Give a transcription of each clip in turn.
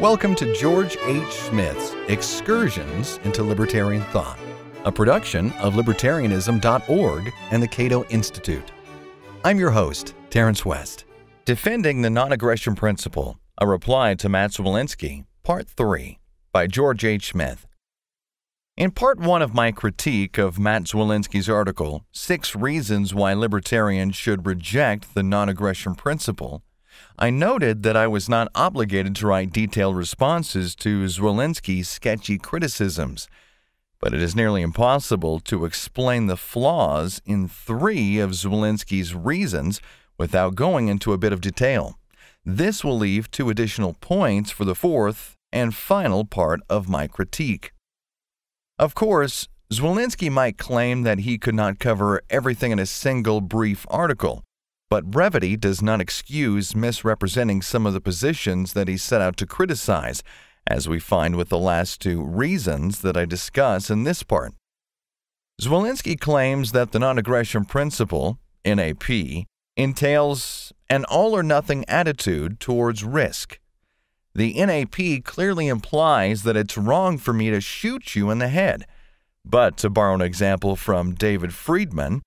Welcome to George H. Smith's Excursions into Libertarian Thought, a production of libertarianism.org and the Cato Institute. I'm your host, Terrence West. Defending the Non Aggression Principle, a reply to Matt Zwolinski, Part 3, by George H. Smith. In part one of my critique of Matt Zwolinski's article, Six Reasons Why Libertarians Should Reject the Non Aggression Principle, I noted that I was not obligated to write detailed responses to Zwolinski's sketchy criticisms, but it is nearly impossible to explain the flaws in three of Zwolinski's reasons without going into a bit of detail. This will leave two additional points for the fourth and final part of my critique. Of course, Zwolinski might claim that he could not cover everything in a single brief article, but brevity does not excuse misrepresenting some of the positions that he set out to criticize, as we find with the last two reasons that I discuss in this part. Zwolinski claims that the non aggression principle, NAP, entails an all or nothing attitude towards risk. The NAP clearly implies that it's wrong for me to shoot you in the head. But to borrow an example from David Friedman,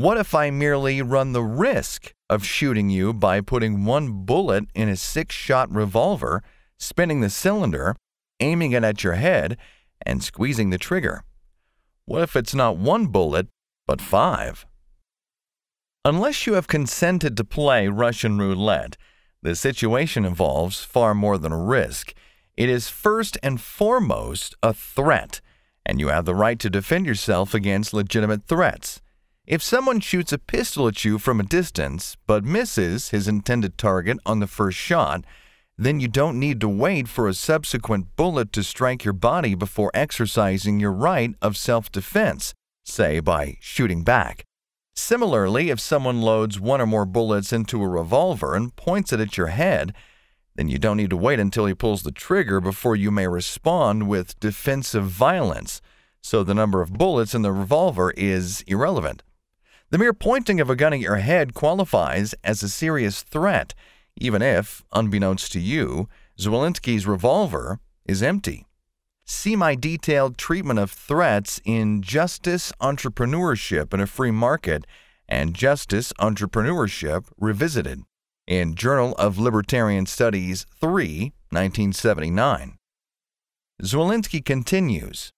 what if I merely run the risk of shooting you by putting one bullet in a six shot revolver, spinning the cylinder, aiming it at your head, and squeezing the trigger? What if it's not one bullet, but five? Unless you have consented to play Russian roulette, the situation involves far more than a risk. It is first and foremost a threat, and you have the right to defend yourself against legitimate threats. If someone shoots a pistol at you from a distance but misses his intended target on the first shot, then you don't need to wait for a subsequent bullet to strike your body before exercising your right of self defense, say by shooting back. Similarly, if someone loads one or more bullets into a revolver and points it at your head, then you don't need to wait until he pulls the trigger before you may respond with defensive violence, so the number of bullets in the revolver is irrelevant. The mere pointing of a gun at your head qualifies as a serious threat, even if, unbeknownst to you, Zwolinski's revolver is empty. See my detailed treatment of threats in Justice, Entrepreneurship in a Free Market and Justice, Entrepreneurship Revisited in Journal of Libertarian Studies 3, 1979. Zwolinski continues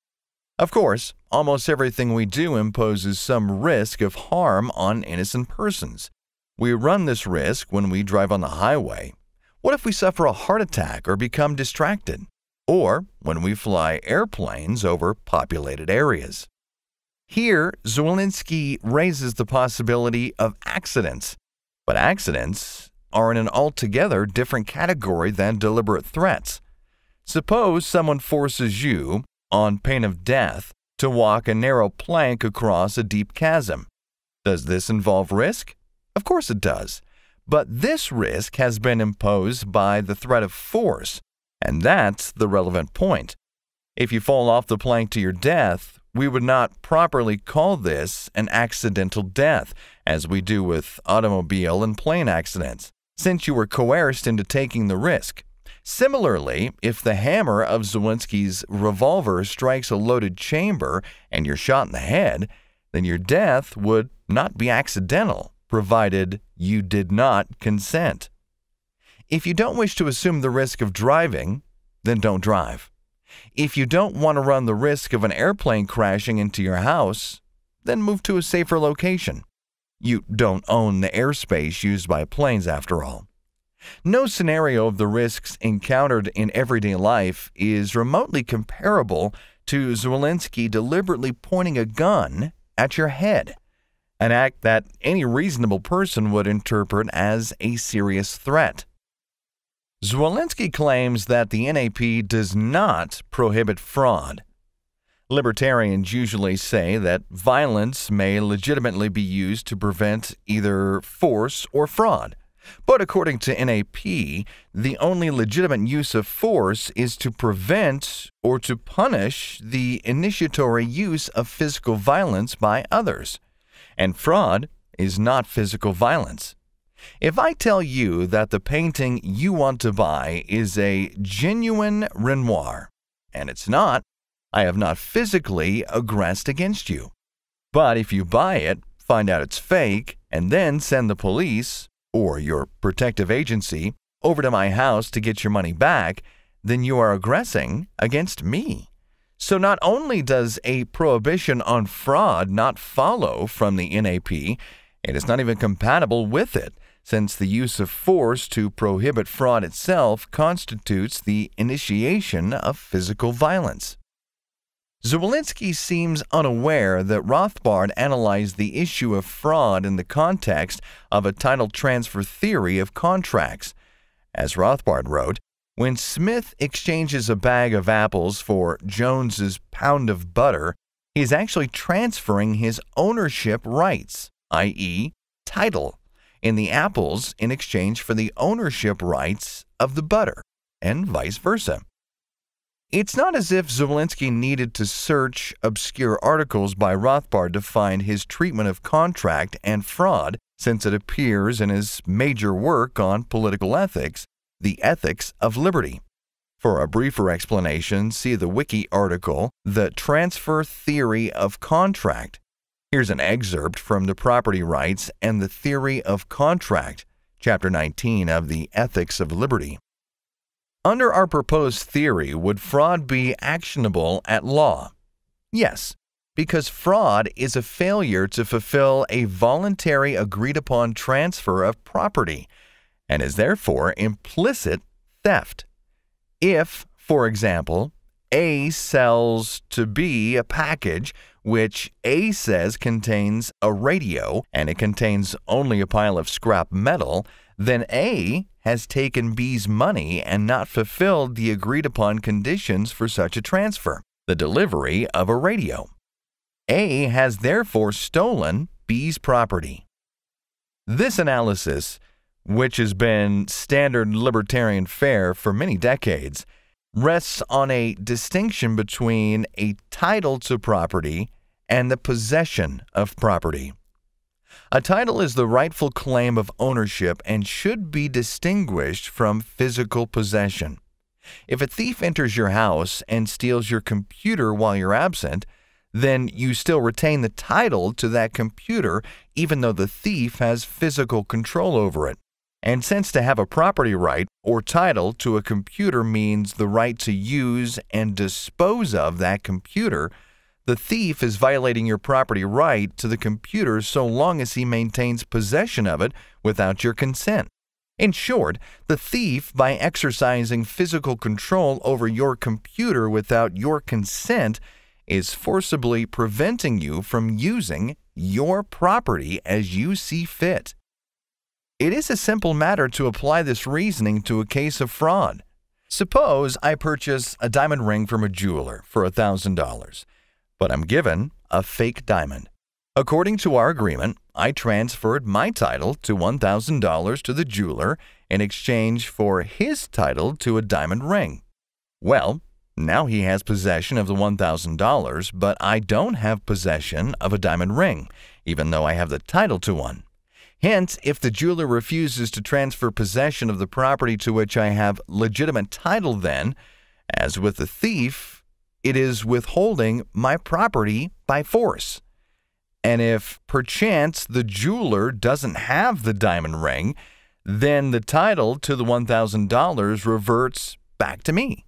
Of course, almost everything we do imposes some risk of harm on innocent persons. We run this risk when we drive on the highway. What if we suffer a heart attack or become distracted? or when we fly airplanes over populated areas. Here, Zwolinski raises the possibility of accidents, but accidents are in an altogether different category than deliberate threats. Suppose someone forces you, on pain of death, to walk a narrow plank across a deep chasm. Does this involve risk? Of course it does. But this risk has been imposed by the threat of force, and that's the relevant point. If you fall off the plank to your death, we would not properly call this an accidental death, as we do with automobile and plane accidents, since you were coerced into taking the risk. Similarly, if the hammer of Zwolinski's revolver strikes a loaded chamber and you're shot in the head, then your death would not be accidental, provided you did not consent. If you don't wish to assume the risk of driving, then don't drive. If you don't want to run the risk of an airplane crashing into your house, then move to a safer location. You don't own the airspace used by planes, after all. No scenario of the risks encountered in everyday life is remotely comparable to Zwolinski deliberately pointing a gun at your head, an act that any reasonable person would interpret as a serious threat. Zwolinski claims that the NAP does not prohibit fraud. Libertarians usually say that violence may legitimately be used to prevent either force or fraud. But according to NAP, the only legitimate use of force is to prevent or to punish the initiatory use of physical violence by others. And fraud is not physical violence. If I tell you that the painting you want to buy is a genuine Renoir, and it's not, I have not physically aggressed against you. But if you buy it, find out it's fake, and then send the police or your protective agency over to my house to get your money back, then you are aggressing against me. So not only does a prohibition on fraud not follow from the NAP, it is not even compatible with it, since the use of force to prohibit fraud itself constitutes the initiation of physical violence. Zwolinski seems unaware that Rothbard analyzed the issue of fraud in the context of a title transfer theory of contracts. As Rothbard wrote, when Smith exchanges a bag of apples for Jones's pound of butter, he is actually transferring his ownership rights, i.e., title, in the apples in exchange for the ownership rights of the butter, and vice versa. It's not as if Zwolinski needed to search obscure articles by Rothbard to find his treatment of contract and fraud, since it appears in his major work on political ethics, The Ethics of Liberty. For a briefer explanation, see the wiki article, The Transfer Theory of Contract. Here's an excerpt from The Property Rights and the Theory of Contract, Chapter 19 of The Ethics of Liberty. Under our proposed theory, would fraud be actionable at law? Yes, because fraud is a failure to fulfill a voluntary agreed upon transfer of property and is therefore implicit theft. If, for example, A sells to B a package which A says contains a radio and it contains only a pile of scrap metal, then A has taken B's money and not fulfilled the agreed upon conditions for such a transfer, the delivery of a radio. A has therefore stolen B's property. This analysis, which has been standard libertarian fare for many decades, rests on a distinction between a title to property and the possession of property. A title is the rightful claim of ownership and should be distinguished from physical possession. If a thief enters your house and steals your computer while you're absent, then you still retain the title to that computer even though the thief has physical control over it. And since to have a property right or title to a computer means the right to use and dispose of that computer, the thief is violating your property right to the computer so long as he maintains possession of it without your consent. In short, the thief, by exercising physical control over your computer without your consent, is forcibly preventing you from using your property as you see fit. It is a simple matter to apply this reasoning to a case of fraud. Suppose I purchase a diamond ring from a jeweler for $1,000 but I'm given a fake diamond. According to our agreement, I transferred my title to $1,000 to the jeweler in exchange for his title to a diamond ring. Well, now he has possession of the $1,000, but I don't have possession of a diamond ring, even though I have the title to one. Hence, if the jeweler refuses to transfer possession of the property to which I have legitimate title, then, as with the thief, it is withholding my property by force. And if perchance the jeweler doesn't have the diamond ring, then the title to the $1,000 reverts back to me.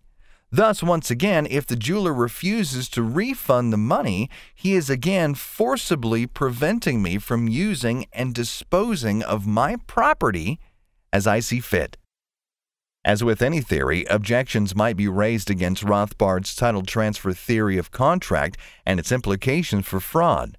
Thus, once again, if the jeweler refuses to refund the money, he is again forcibly preventing me from using and disposing of my property as I see fit. As with any theory, objections might be raised against Rothbard's title transfer theory of contract and its implications for fraud.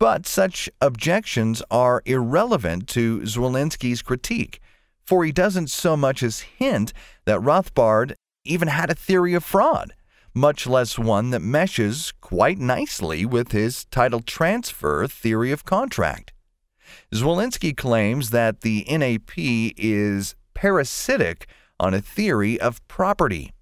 But such objections are irrelevant to Zwolinski's critique, for he doesn't so much as hint that Rothbard even had a theory of fraud, much less one that meshes quite nicely with his title transfer theory of contract. Zwolinski claims that the NAP is parasitic on a theory of property.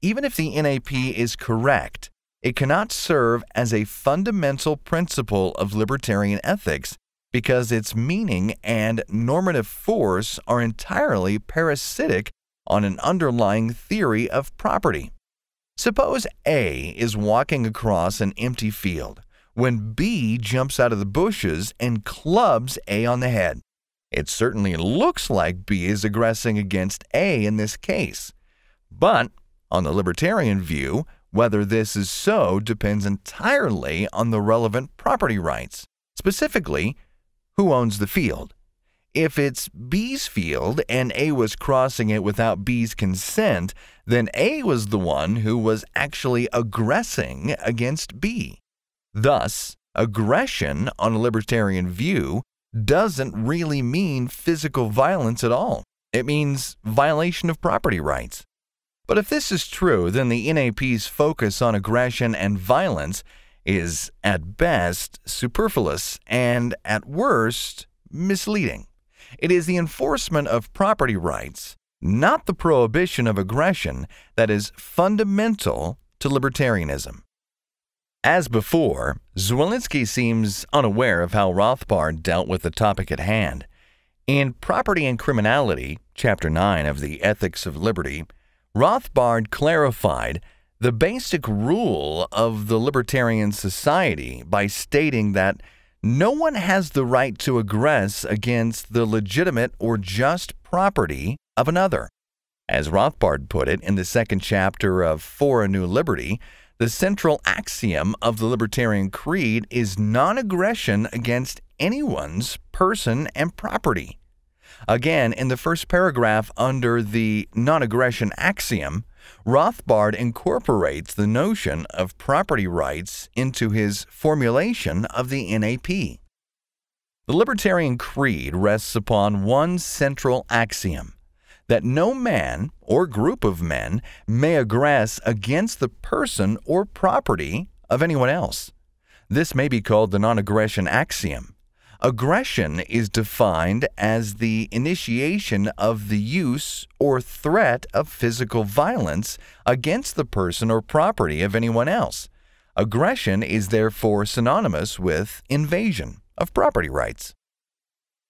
Even if the NAP is correct, it cannot serve as a fundamental principle of libertarian ethics because its meaning and normative force are entirely parasitic on an underlying theory of property. Suppose A is walking across an empty field when B jumps out of the bushes and clubs A on the head. It certainly looks like B is aggressing against A in this case. But, on the libertarian view, whether this is so depends entirely on the relevant property rights. Specifically, who owns the field? If it's B's field and A was crossing it without B's consent, then A was the one who was actually aggressing against B. Thus, aggression on a libertarian view doesn't really mean physical violence at all. It means violation of property rights. But if this is true, then the NAP's focus on aggression and violence is, at best, superfluous and, at worst, misleading. It is the enforcement of property rights, not the prohibition of aggression, that is fundamental to libertarianism. As before, Zwolinski seems unaware of how Rothbard dealt with the topic at hand. In Property and Criminality, Chapter 9 of the Ethics of Liberty, Rothbard clarified the basic rule of the libertarian society by stating that no one has the right to aggress against the legitimate or just property of another. As Rothbard put it in the second chapter of For a New Liberty, the central axiom of the Libertarian Creed is non aggression against anyone's person and property. Again, in the first paragraph under the non aggression axiom, Rothbard incorporates the notion of property rights into his formulation of the NAP. The Libertarian Creed rests upon one central axiom that no man or group of men may aggress against the person or property of anyone else. This may be called the non aggression axiom. Aggression is defined as the initiation of the use or threat of physical violence against the person or property of anyone else. Aggression is therefore synonymous with invasion of property rights.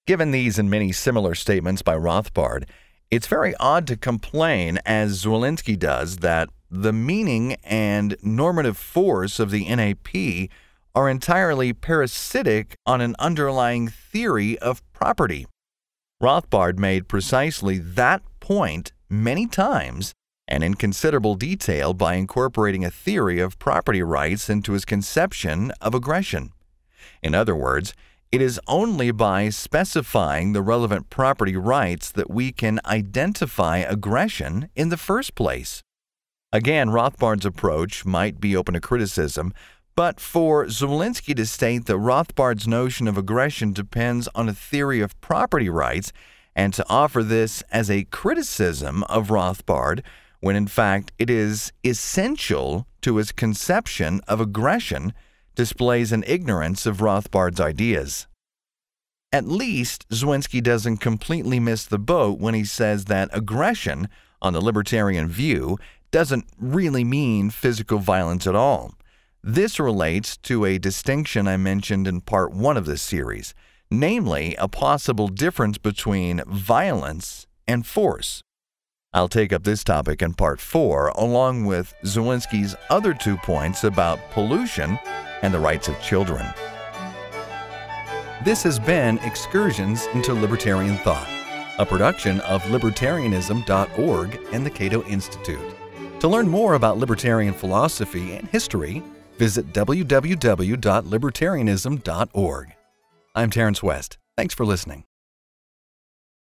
Given these and many similar statements by Rothbard, it's very odd to complain, as Zwolinski does, that the meaning and normative force of the NAP are entirely parasitic on an underlying theory of property. Rothbard made precisely that point many times and in considerable detail by incorporating a theory of property rights into his conception of aggression. In other words, it is only by specifying the relevant property rights that we can identify aggression in the first place. Again, Rothbard's approach might be open to criticism, but for Zwolinski to state that Rothbard's notion of aggression depends on a theory of property rights and to offer this as a criticism of Rothbard, when in fact it is essential to his conception of aggression, displays an ignorance of Rothbard's ideas. At least, Zwolinski doesn't completely miss the boat when he says that aggression, on the libertarian view, doesn't really mean physical violence at all. This relates to a distinction I mentioned in part one of this series, namely a possible difference between violence and force. I'll take up this topic in part four, along with Zwolinski's other two points about pollution and the rights of children. This has been Excursions into Libertarian Thought, a production of libertarianism.org and the Cato Institute. To learn more about libertarian philosophy and history, visit www.libertarianism.org. I'm Terrence West. Thanks for listening.